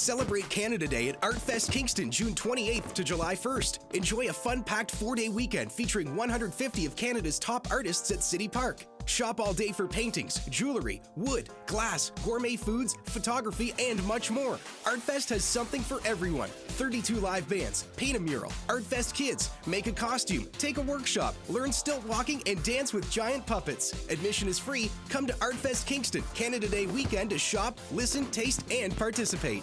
Celebrate Canada Day at Art Fest Kingston June 28th to July 1st. Enjoy a fun packed four day weekend featuring 150 of Canada's top artists at City Park. Shop all day for paintings, jewelry, wood, glass, gourmet foods, photography, and much more. ArtFest has something for everyone 32 live bands, paint a mural, ArtFest kids, make a costume, take a workshop, learn stilt walking, and dance with giant puppets. Admission is free. Come to ArtFest Kingston Canada Day weekend to shop, listen, taste, and participate.